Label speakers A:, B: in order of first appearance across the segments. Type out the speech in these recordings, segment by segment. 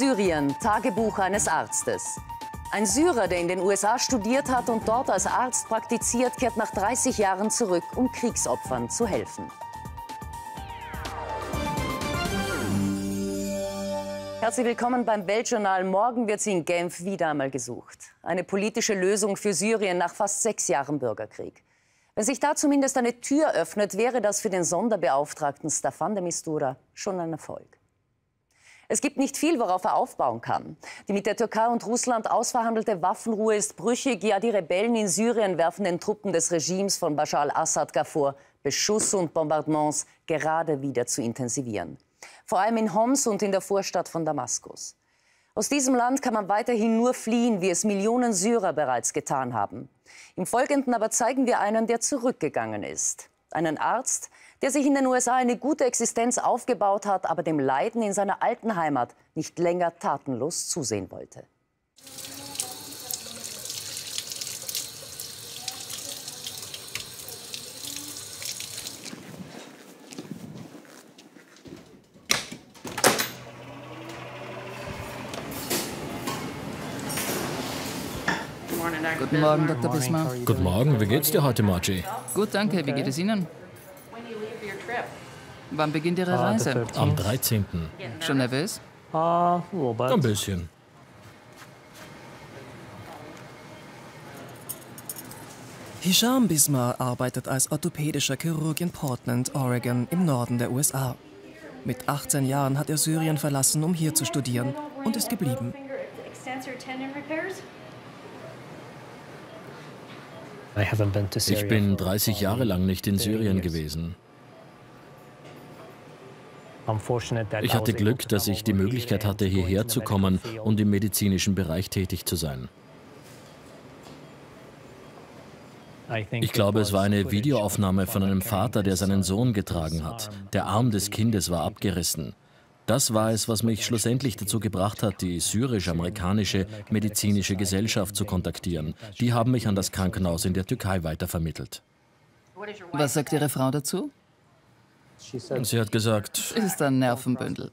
A: Syrien, Tagebuch eines Arztes. Ein Syrer, der in den USA studiert hat und dort als Arzt praktiziert, kehrt nach 30 Jahren zurück, um Kriegsopfern zu helfen. Herzlich willkommen beim Weltjournal. Morgen wird sie in Genf wieder einmal gesucht. Eine politische Lösung für Syrien nach fast sechs Jahren Bürgerkrieg. Wenn sich da zumindest eine Tür öffnet, wäre das für den Sonderbeauftragten Staffan de Mistura schon ein Erfolg. Es gibt nicht viel, worauf er aufbauen kann. Die mit der Türkei und Russland ausverhandelte Waffenruhe ist brüchig. Ja, die Rebellen in Syrien werfen den Truppen des Regimes von Bashar al-Assad gar vor, Beschuss und Bombardements gerade wieder zu intensivieren. Vor allem in Homs und in der Vorstadt von Damaskus. Aus diesem Land kann man weiterhin nur fliehen, wie es Millionen Syrer bereits getan haben. Im Folgenden aber zeigen wir einen, der zurückgegangen ist. Einen Arzt, der sich in den USA eine gute Existenz aufgebaut hat, aber dem Leiden in seiner alten Heimat nicht länger tatenlos zusehen wollte.
B: Guten Morgen, Dr. Bismar.
C: Guten Morgen, wie geht's dir heute, Margie?
B: Gut, danke. Wie geht es Ihnen? Wann beginnt Ihre Reise?
C: Am 13.
B: Schon nervös?
C: Ein bisschen.
D: Hisham Bismar arbeitet als orthopädischer Chirurg in Portland, Oregon im Norden der USA. Mit 18 Jahren hat er Syrien verlassen, um hier zu studieren und ist geblieben.
C: Ich bin 30 Jahre lang nicht in Syrien gewesen. Ich hatte Glück, dass ich die Möglichkeit hatte, hierher zu kommen und im medizinischen Bereich tätig zu sein. Ich glaube, es war eine Videoaufnahme von einem Vater, der seinen Sohn getragen hat. Der Arm des Kindes war abgerissen. Das war es, was mich schlussendlich dazu gebracht hat, die syrisch-amerikanische medizinische Gesellschaft zu kontaktieren. Die haben mich an das Krankenhaus in der Türkei weitervermittelt.
B: Was sagt Ihre Frau dazu?
C: Sie hat gesagt,
B: Ist ein Nervenbündel.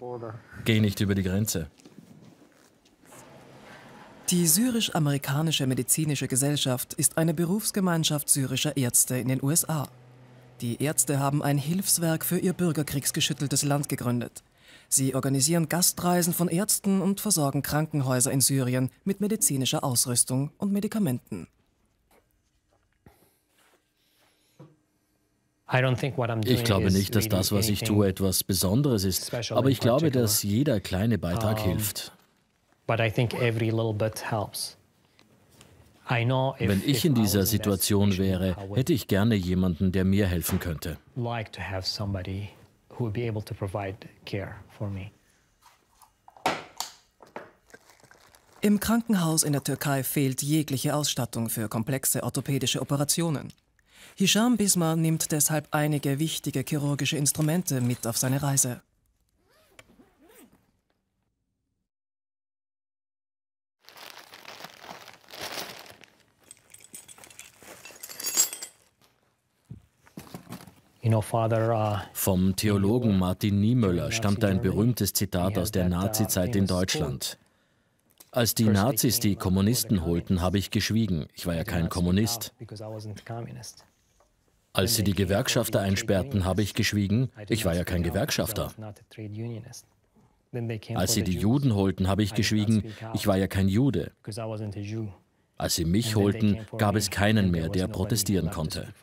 C: geh nicht über die Grenze.
D: Die syrisch-amerikanische medizinische Gesellschaft ist eine Berufsgemeinschaft syrischer Ärzte in den USA. Die Ärzte haben ein Hilfswerk für ihr bürgerkriegsgeschütteltes Land gegründet. Sie organisieren Gastreisen von Ärzten und versorgen Krankenhäuser in Syrien mit medizinischer Ausrüstung und Medikamenten.
C: Ich glaube nicht, dass das, was ich tue, etwas Besonderes ist, aber ich glaube, dass jeder kleine Beitrag hilft. Wenn ich in dieser Situation wäre, hätte ich gerne jemanden, der mir helfen könnte.
D: Im Krankenhaus in der Türkei fehlt jegliche Ausstattung für komplexe orthopädische Operationen. Hisham Bismar nimmt deshalb einige wichtige chirurgische Instrumente mit auf seine Reise.
C: Vom Theologen Martin Niemöller stammt ein berühmtes Zitat aus der Nazizeit in Deutschland. Als die Nazis die Kommunisten holten, habe ich geschwiegen. Ich war ja kein Kommunist. Als sie die Gewerkschafter einsperrten, habe ich geschwiegen. Ich war ja kein Gewerkschafter. Als sie die Juden holten, habe ich geschwiegen. Ich war ja kein Jude. Als sie mich holten, gab es keinen mehr, der protestieren konnte.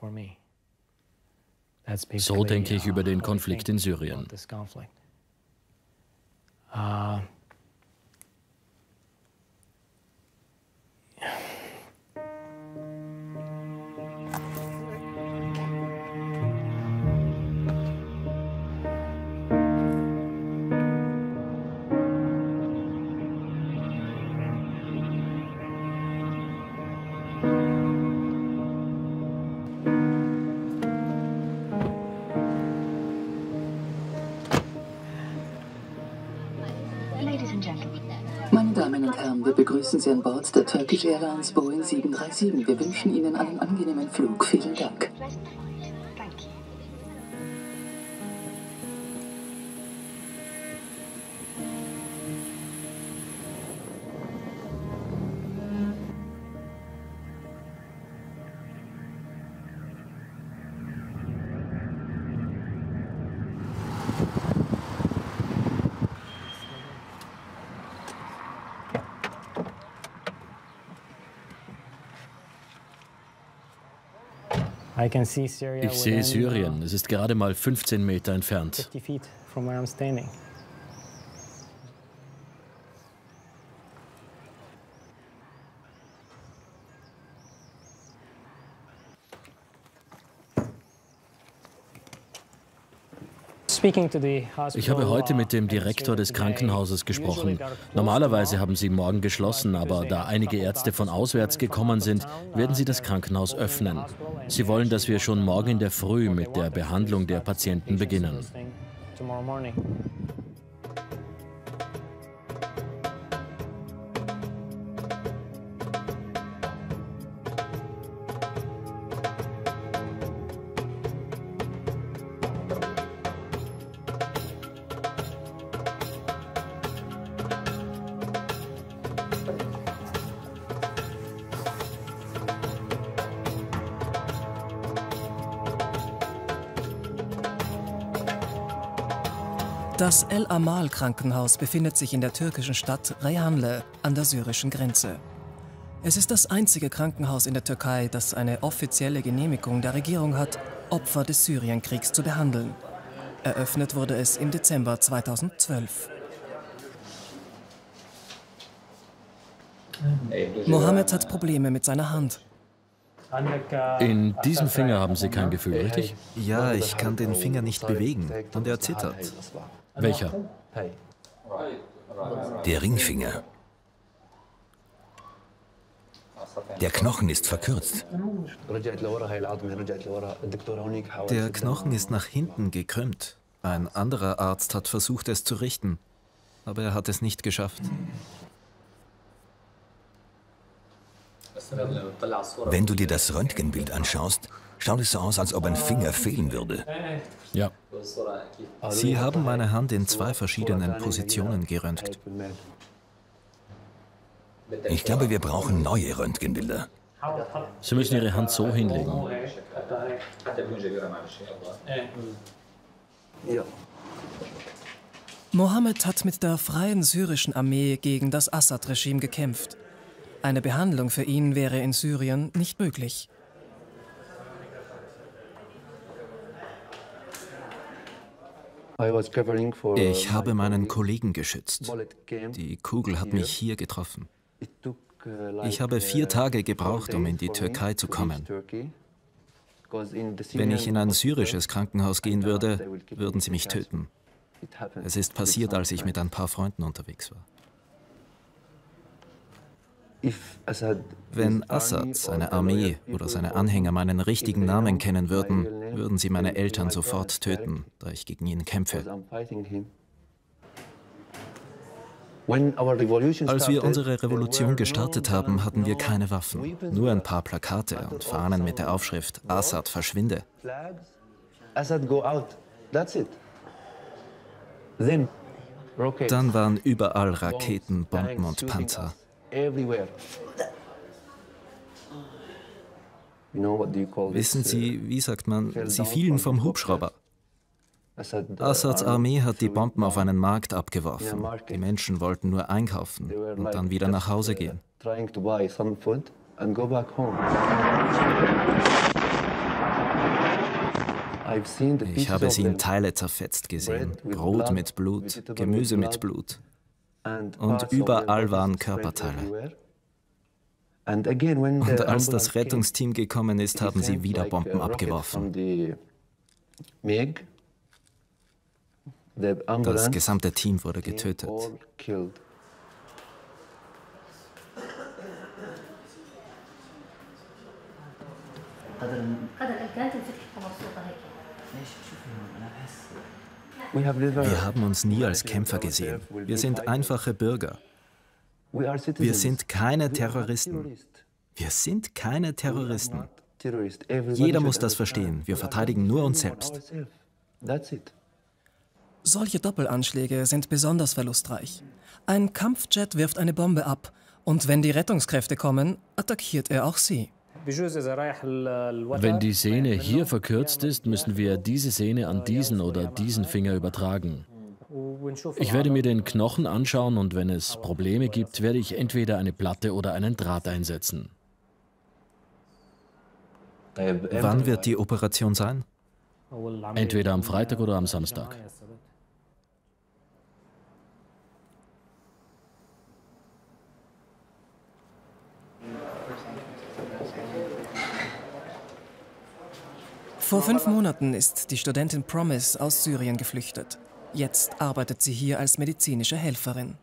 C: So denke ich über den Konflikt in Syrien.
E: Begrüßen Sie an Bord der Turkish Airlines Boeing 737. Wir wünschen Ihnen einen angenehmen Flug. Vielen Dank.
C: Ich sehe Syrien. Es ist gerade mal 15 Meter entfernt. Ich habe heute mit dem Direktor des Krankenhauses gesprochen. Normalerweise haben sie morgen geschlossen, aber da einige Ärzte von auswärts gekommen sind, werden sie das Krankenhaus öffnen. Sie wollen, dass wir schon morgen in der Früh mit der Behandlung der Patienten beginnen.
D: Das El Amal Krankenhaus befindet sich in der türkischen Stadt Reyhanle an der syrischen Grenze. Es ist das einzige Krankenhaus in der Türkei, das eine offizielle Genehmigung der Regierung hat, Opfer des Syrienkriegs zu behandeln. Eröffnet wurde es im Dezember 2012. Mohammed hat Probleme mit seiner Hand.
C: In diesem Finger haben Sie kein Gefühl, richtig?
F: Ja, ich kann den Finger nicht bewegen und er zittert.
C: Welcher?
G: Der Ringfinger. Der Knochen ist verkürzt.
F: Der Knochen ist nach hinten gekrümmt. Ein anderer Arzt hat versucht, es zu richten, aber er hat es nicht geschafft.
G: Wenn du dir das Röntgenbild anschaust, schaut es so aus, als ob ein Finger fehlen würde.
C: Ja.
F: Sie haben meine Hand in zwei verschiedenen Positionen geröntgt.
G: Ich glaube, wir brauchen neue Röntgenbilder.
C: Sie müssen Ihre Hand so hinlegen.
D: Mohammed hat mit der Freien Syrischen Armee gegen das Assad-Regime gekämpft. Eine Behandlung für ihn wäre in Syrien nicht möglich.
F: Ich habe meinen Kollegen geschützt. Die Kugel hat mich hier getroffen. Ich habe vier Tage gebraucht, um in die Türkei zu kommen. Wenn ich in ein syrisches Krankenhaus gehen würde, würden sie mich töten. Es ist passiert, als ich mit ein paar Freunden unterwegs war. Wenn Assad, seine Armee oder seine Anhänger meinen richtigen Namen kennen würden, würden sie meine Eltern sofort töten, da ich gegen ihn kämpfe. Als wir unsere Revolution gestartet haben, hatten wir keine Waffen, nur ein paar Plakate und Fahnen mit der Aufschrift Assad verschwinde. Dann waren überall Raketen, Bomben und Panzer everywhere. Wissen Sie, wie sagt man, sie fielen vom Hubschrauber. Assads Armee hat die Bomben auf einen Markt abgeworfen. Die Menschen wollten nur einkaufen und dann wieder nach Hause gehen. Ich habe sie in Teile zerfetzt gesehen. Brot mit Blut, Gemüse mit Blut und überall waren Körperteile. Und als das Rettungsteam gekommen ist, haben sie wieder Bomben abgeworfen. Das gesamte Team wurde getötet. Wir haben uns nie als Kämpfer gesehen. Wir sind einfache Bürger. Wir sind keine Terroristen. Wir sind keine Terroristen. Jeder muss das verstehen. Wir verteidigen nur uns selbst.
D: Solche Doppelanschläge sind besonders verlustreich. Ein Kampfjet wirft eine Bombe ab und wenn die Rettungskräfte kommen, attackiert er auch sie.
C: Wenn die Sehne hier verkürzt ist, müssen wir diese Sehne an diesen oder diesen Finger übertragen. Ich werde mir den Knochen anschauen und wenn es Probleme gibt, werde ich entweder eine Platte oder einen Draht einsetzen.
F: Wann wird die Operation sein?
C: Entweder am Freitag oder am Samstag.
D: Vor fünf Monaten ist die Studentin Promise aus Syrien geflüchtet. Jetzt arbeitet sie hier als medizinische Helferin.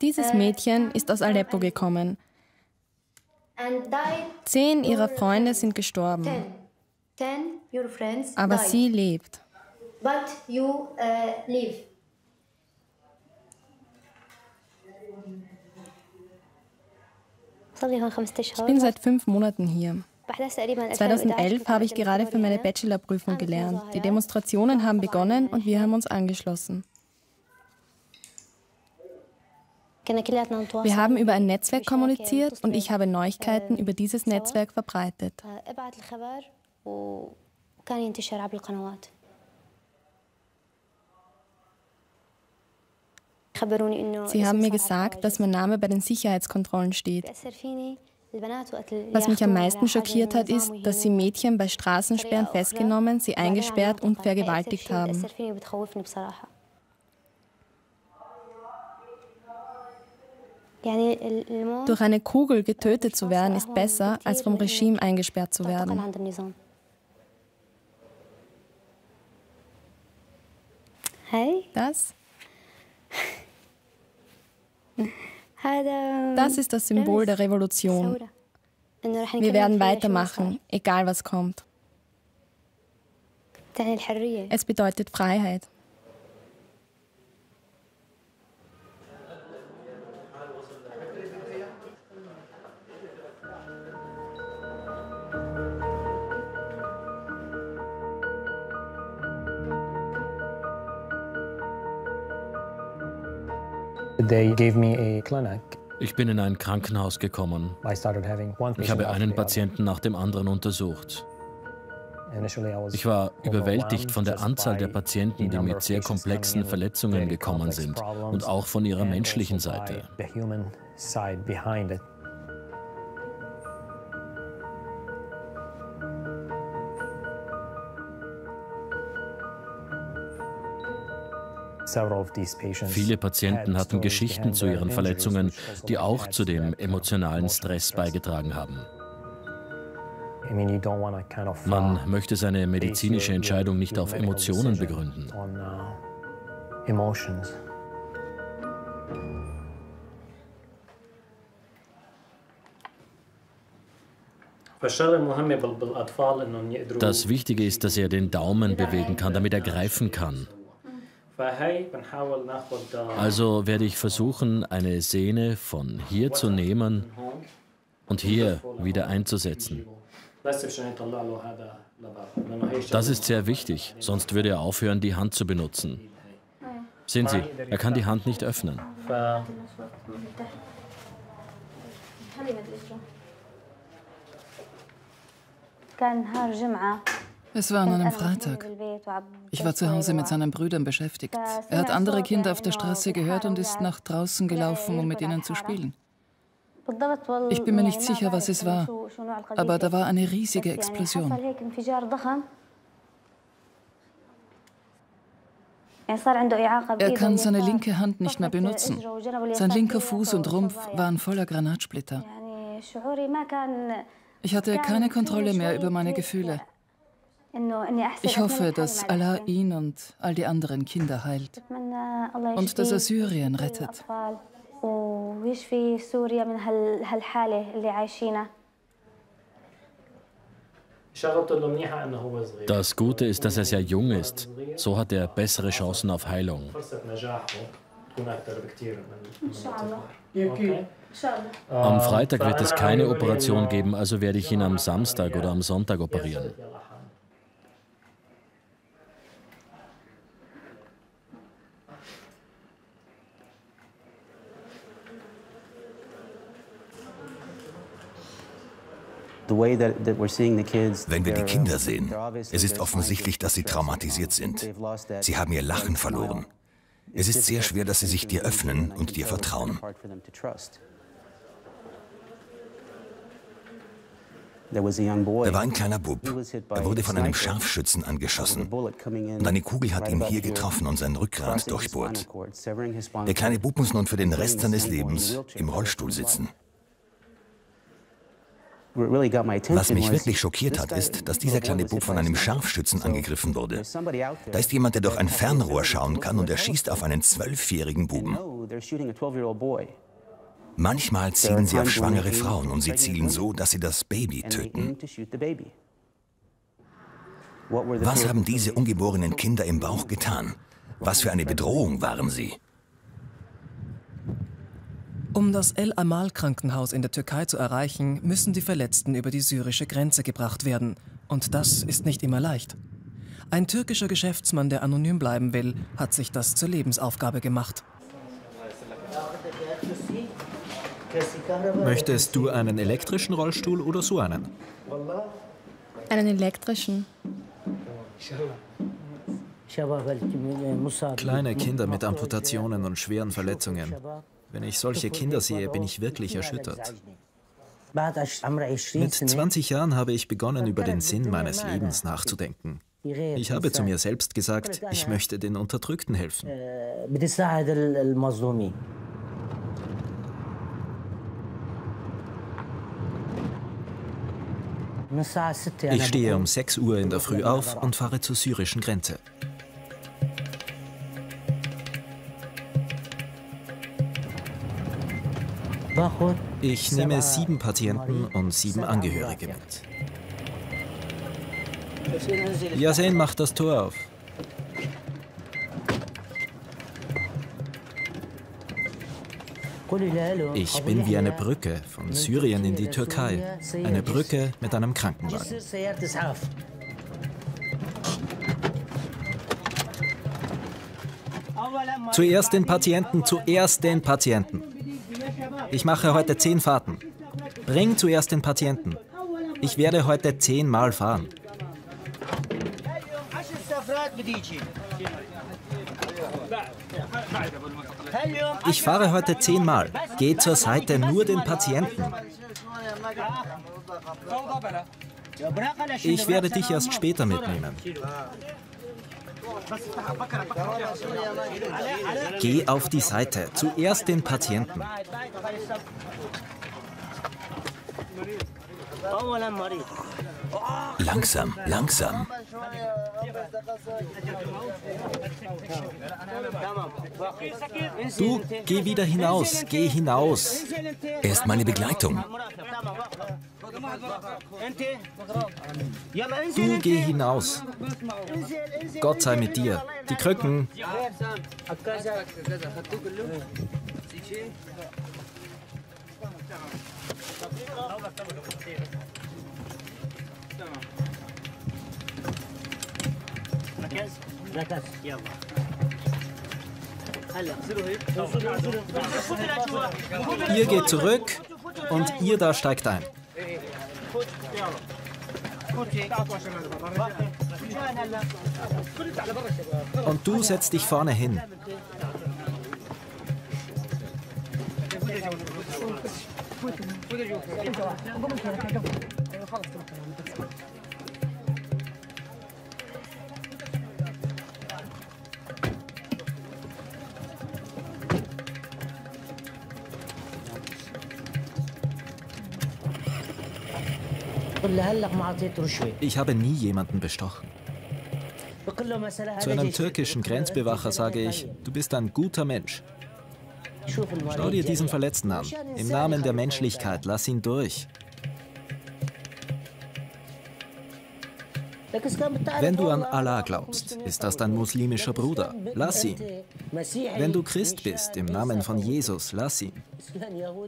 H: Dieses Mädchen ist aus Aleppo gekommen. Zehn ihrer Freunde sind gestorben. Aber sie lebt. Ich bin seit fünf Monaten hier. 2011 habe ich gerade für meine Bachelorprüfung gelernt. Die Demonstrationen haben begonnen und wir haben uns angeschlossen. Wir haben über ein Netzwerk kommuniziert und ich habe Neuigkeiten über dieses Netzwerk verbreitet. Sie haben mir gesagt, dass mein Name bei den Sicherheitskontrollen steht. Was mich am meisten schockiert hat, ist, dass sie Mädchen bei Straßensperren festgenommen, sie eingesperrt und vergewaltigt haben. Durch eine Kugel getötet zu werden, ist besser, als vom Regime eingesperrt zu werden. Das das ist das Symbol der Revolution. Wir werden weitermachen, egal was kommt. Es bedeutet Freiheit.
C: Ich bin in ein Krankenhaus gekommen. Ich habe einen Patienten nach dem anderen untersucht. Ich war überwältigt von der Anzahl der Patienten, die mit sehr komplexen Verletzungen gekommen sind und auch von ihrer menschlichen Seite. Viele Patienten hatten Geschichten zu ihren Verletzungen, die auch zu dem emotionalen Stress beigetragen haben. Man möchte seine medizinische Entscheidung nicht auf Emotionen begründen. Das Wichtige ist, dass er den Daumen bewegen kann, damit er greifen kann. Also werde ich versuchen, eine Sehne von hier zu nehmen und hier wieder einzusetzen. Das ist sehr wichtig, sonst würde er aufhören, die Hand zu benutzen. Sehen Sie, er kann die Hand nicht öffnen.
B: Es war an einem Freitag. Ich war zu Hause mit seinen Brüdern beschäftigt. Er hat andere Kinder auf der Straße gehört und ist nach draußen gelaufen, um mit ihnen zu spielen. Ich bin mir nicht sicher, was es war, aber da war eine riesige Explosion. Er kann seine linke Hand nicht mehr benutzen. Sein linker Fuß und Rumpf waren voller Granatsplitter. Ich hatte keine Kontrolle mehr über meine Gefühle. Ich hoffe, dass Allah ihn und all die anderen Kinder heilt und dass er Syrien rettet.
C: Das Gute ist, dass er sehr jung ist. So hat er bessere Chancen auf Heilung. Am Freitag wird es keine Operation geben, also werde ich ihn am Samstag oder am Sonntag operieren.
G: Wenn wir die Kinder sehen, es ist offensichtlich, dass sie traumatisiert sind. Sie haben ihr Lachen verloren. Es ist sehr schwer, dass sie sich dir öffnen und dir vertrauen. Da war ein kleiner Bub. Er wurde von einem Scharfschützen angeschossen. Und eine Kugel hat ihn hier getroffen und sein Rückgrat durchbohrt. Der kleine Bub muss nun für den Rest seines Lebens im Rollstuhl sitzen. Was mich wirklich schockiert hat, ist, dass dieser kleine Bub von einem Scharfschützen angegriffen wurde. Da ist jemand, der durch ein Fernrohr schauen kann und er schießt auf einen zwölfjährigen Buben. Manchmal zielen sie auf schwangere Frauen und sie zielen so, dass sie das Baby töten. Was haben diese ungeborenen Kinder im Bauch getan? Was für eine Bedrohung waren sie?
D: Um das El Amal Krankenhaus in der Türkei zu erreichen, müssen die Verletzten über die syrische Grenze gebracht werden. Und das ist nicht immer leicht. Ein türkischer Geschäftsmann, der anonym bleiben will, hat sich das zur Lebensaufgabe gemacht.
F: Möchtest du einen elektrischen Rollstuhl oder so einen?
H: Einen elektrischen.
F: Kleine Kinder mit Amputationen und schweren Verletzungen. Wenn ich solche Kinder sehe, bin ich wirklich erschüttert. Mit 20 Jahren habe ich begonnen, über den Sinn meines Lebens nachzudenken. Ich habe zu mir selbst gesagt, ich möchte den Unterdrückten helfen. Ich stehe um 6 Uhr in der Früh auf und fahre zur syrischen Grenze. Ich nehme sieben Patienten und sieben Angehörige mit. Yasin macht das Tor auf. Ich bin wie eine Brücke von Syrien in die Türkei. Eine Brücke mit einem Krankenwagen. Zuerst den Patienten, zuerst den Patienten. Ich mache heute zehn Fahrten. Bring zuerst den Patienten. Ich werde heute zehnmal fahren. Ich fahre heute zehnmal. Geh zur Seite, nur den Patienten. Ich werde dich erst später mitnehmen. Geh auf die Seite. Zuerst den Patienten.
G: Langsam, langsam.
F: Du, geh wieder hinaus, geh hinaus.
G: Er ist meine Begleitung.
F: Du, geh hinaus. Gott sei mit dir. Die Krücken. Ihr geht zurück und ihr da steigt ein. Und du setzt dich vorne hin. Ich habe nie jemanden bestochen. Zu einem türkischen Grenzbewacher sage ich, du bist ein guter Mensch. Schau dir diesen Verletzten an. Im Namen der Menschlichkeit, lass ihn durch. Wenn du an Allah glaubst, ist das dein muslimischer Bruder. Lass ihn. Wenn du Christ bist, im Namen von Jesus, lass ihn.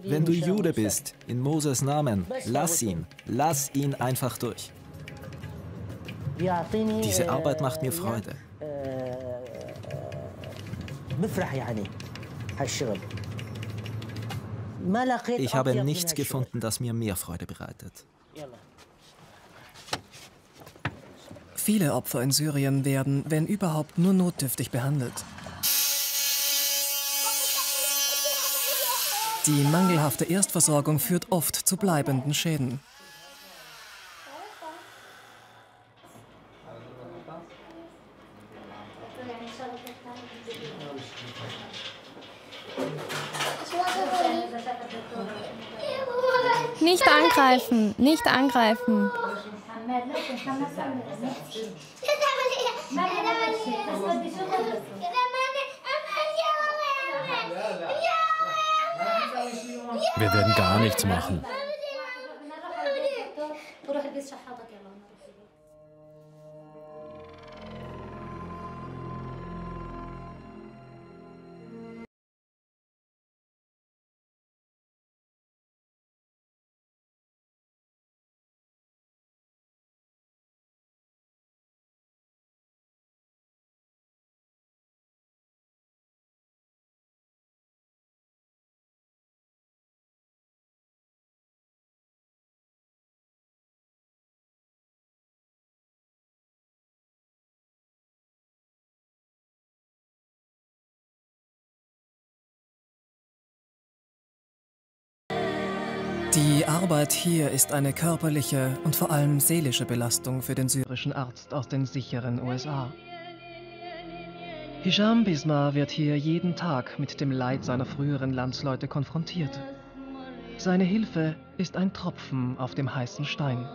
F: Wenn du Jude bist, in Moses Namen, lass ihn. Lass ihn einfach durch. Diese Arbeit macht mir Freude. Ich habe nichts gefunden, das mir mehr Freude bereitet.
D: Viele Opfer in Syrien werden, wenn überhaupt, nur notdürftig behandelt. Die mangelhafte Erstversorgung führt oft zu bleibenden Schäden.
H: Nicht angreifen, nicht angreifen.
C: Wir werden gar nichts machen.
D: Die Arbeit hier ist eine körperliche und vor allem seelische Belastung für den syrischen Arzt aus den sicheren USA. Hisham Bismar wird hier jeden Tag mit dem Leid seiner früheren Landsleute konfrontiert. Seine Hilfe ist ein Tropfen auf dem heißen Stein.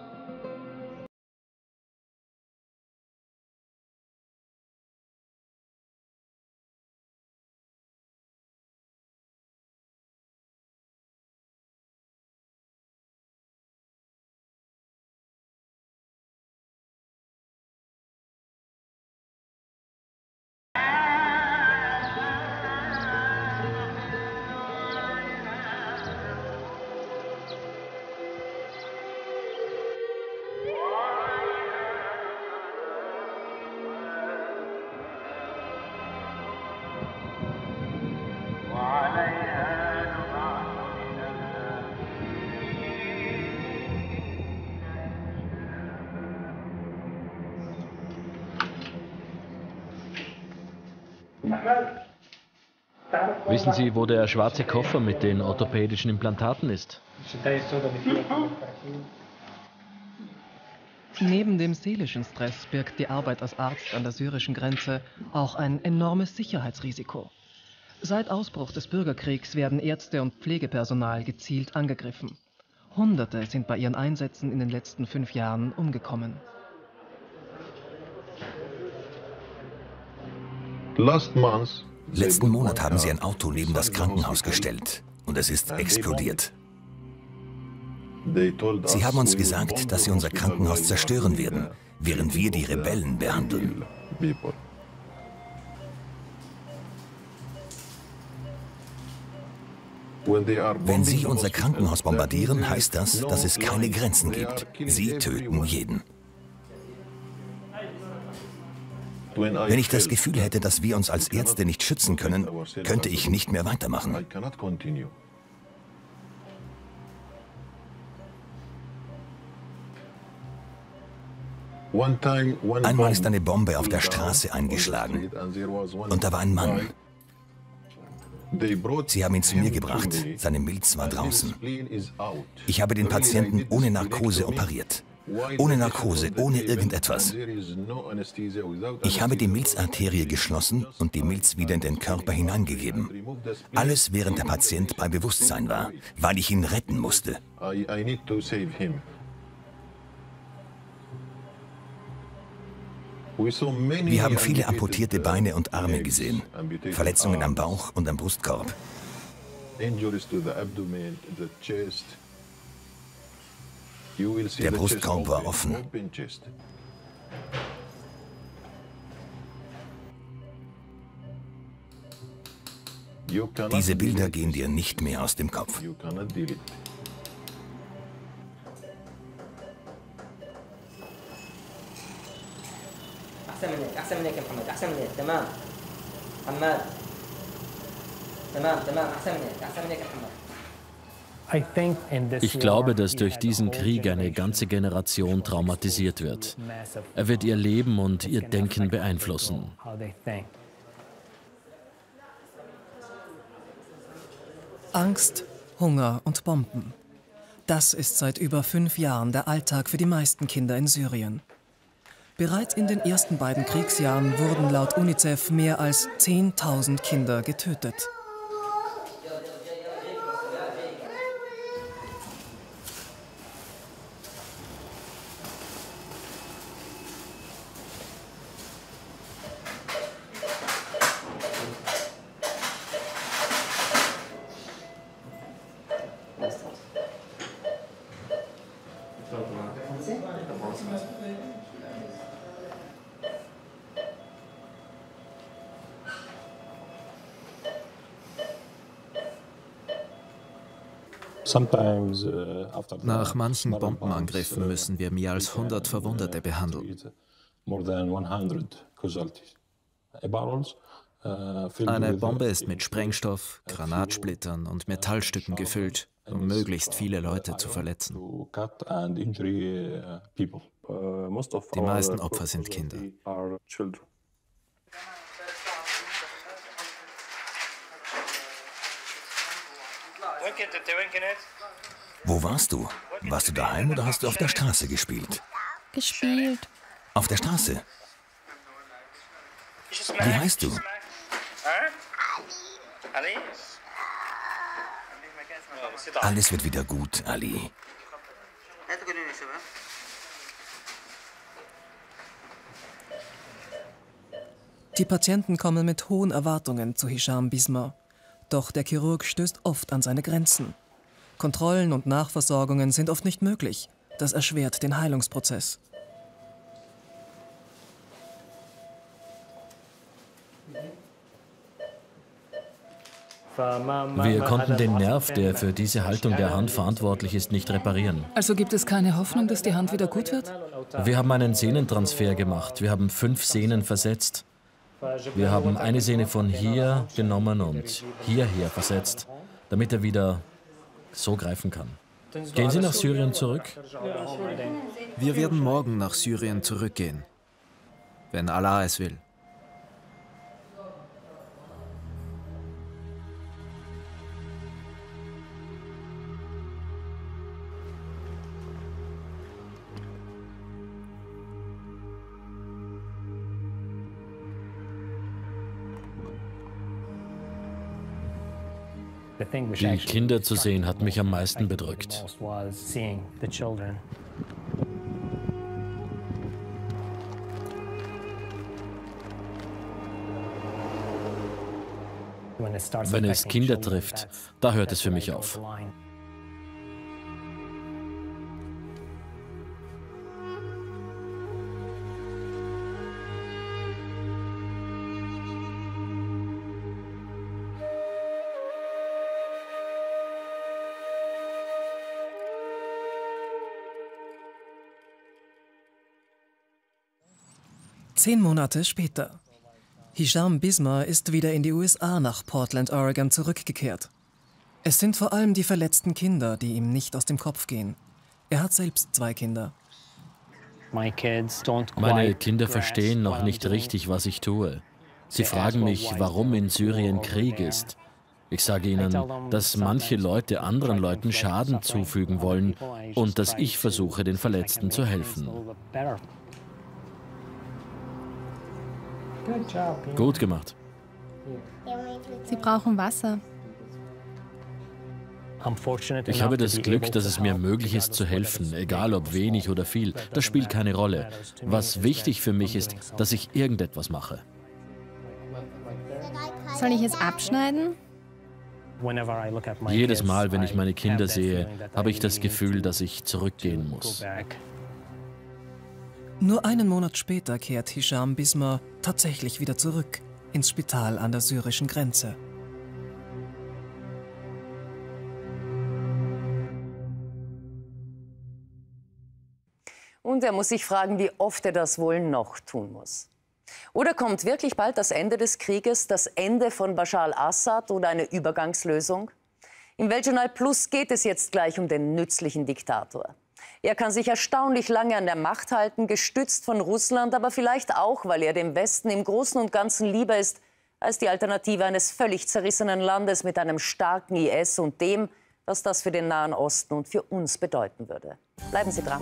D: Wissen Sie, wo der schwarze Koffer mit den orthopädischen Implantaten ist? Neben dem seelischen Stress birgt die Arbeit als Arzt an der syrischen Grenze auch ein enormes Sicherheitsrisiko. Seit Ausbruch des Bürgerkriegs werden Ärzte und Pflegepersonal gezielt angegriffen. Hunderte sind bei ihren Einsätzen in den letzten fünf Jahren umgekommen.
G: Letzten Monat haben sie ein Auto neben das Krankenhaus gestellt und es ist explodiert. Sie haben uns gesagt, dass sie unser Krankenhaus zerstören werden, während wir die Rebellen behandeln. Wenn Sie unser Krankenhaus bombardieren, heißt das, dass es keine Grenzen gibt. Sie töten jeden. Wenn ich das Gefühl hätte, dass wir uns als Ärzte nicht schützen können, könnte ich nicht mehr weitermachen. Einmal ist eine Bombe auf der Straße eingeschlagen und da war ein Mann. Sie haben ihn zu mir gebracht. Seine Milz war draußen. Ich habe den Patienten ohne Narkose operiert. Ohne Narkose, ohne irgendetwas. Ich habe die Milzarterie geschlossen und die Milz wieder in den Körper hineingegeben. Alles während der Patient bei Bewusstsein war, weil ich ihn retten musste. Wir haben viele amputierte Beine und Arme gesehen, Verletzungen am Bauch und am Brustkorb. Der Brustkorb war offen. Diese Bilder gehen dir nicht mehr aus dem Kopf.
C: Ich glaube, dass durch diesen Krieg eine ganze Generation traumatisiert wird. Er wird ihr Leben und ihr Denken beeinflussen.
D: Angst, Hunger und Bomben. Das ist seit über fünf Jahren der Alltag für die meisten Kinder in Syrien. Bereits in den ersten beiden Kriegsjahren wurden laut UNICEF mehr als 10.000 Kinder getötet.
F: Nach manchen Bombenangriffen müssen wir mehr als 100 Verwundete behandeln. Uh, Eine Bombe ist mit Sprengstoff, Granatsplittern und Metallstücken gefüllt, um möglichst viele Leute zu verletzen. Uh, Die meisten Opfer sind Kinder.
G: Wo warst du? Warst du daheim oder hast du auf der Straße gespielt?
H: Gespielt.
G: Auf der Straße? Wie heißt du? Alles wird wieder gut, Ali.
D: Die Patienten kommen mit hohen Erwartungen zu Hisham Bismar. Doch der Chirurg stößt oft an seine Grenzen. Kontrollen und Nachversorgungen sind oft nicht möglich. Das erschwert den Heilungsprozess.
C: Wir konnten den Nerv, der für diese Haltung der Hand verantwortlich ist, nicht reparieren.
B: Also gibt es keine Hoffnung, dass die Hand wieder gut wird?
C: Wir haben einen Sehnentransfer gemacht. Wir haben fünf Sehnen versetzt. Wir haben eine Sehne von hier genommen und hierher versetzt, damit er wieder so greifen kann. Gehen Sie nach Syrien zurück?
F: Wir werden morgen nach Syrien zurückgehen, wenn Allah es will.
C: Die Kinder zu sehen hat mich am meisten bedrückt. Wenn es Kinder trifft, da hört es für mich auf.
D: Zehn Monate später. Hisham Bismar ist wieder in die USA nach Portland, Oregon zurückgekehrt. Es sind vor allem die verletzten Kinder, die ihm nicht aus dem Kopf gehen. Er hat selbst zwei Kinder.
C: Meine Kinder verstehen noch nicht richtig, was ich tue. Sie fragen mich, warum in Syrien Krieg ist. Ich sage ihnen, dass manche Leute anderen Leuten Schaden zufügen wollen und dass ich versuche, den Verletzten zu helfen. Gut gemacht.
H: Sie brauchen Wasser.
C: Ich habe das Glück, dass es mir möglich ist zu helfen, egal ob wenig oder viel. Das spielt keine Rolle. Was wichtig für mich ist, dass ich irgendetwas mache.
H: Soll ich es abschneiden?
C: Jedes Mal, wenn ich meine Kinder sehe, habe ich das Gefühl, dass ich zurückgehen muss.
D: Nur einen Monat später kehrt Hisham Bismar tatsächlich wieder zurück ins Spital an der syrischen Grenze.
A: Und er muss sich fragen, wie oft er das wohl noch tun muss. Oder kommt wirklich bald das Ende des Krieges, das Ende von Bashar al-Assad oder eine Übergangslösung? Im Weltjournal Plus geht es jetzt gleich um den nützlichen Diktator. Er kann sich erstaunlich lange an der Macht halten, gestützt von Russland, aber vielleicht auch, weil er dem Westen im Großen und Ganzen lieber ist als die Alternative eines völlig zerrissenen Landes mit einem starken IS und dem, was das für den Nahen Osten und für uns bedeuten würde. Bleiben Sie dran.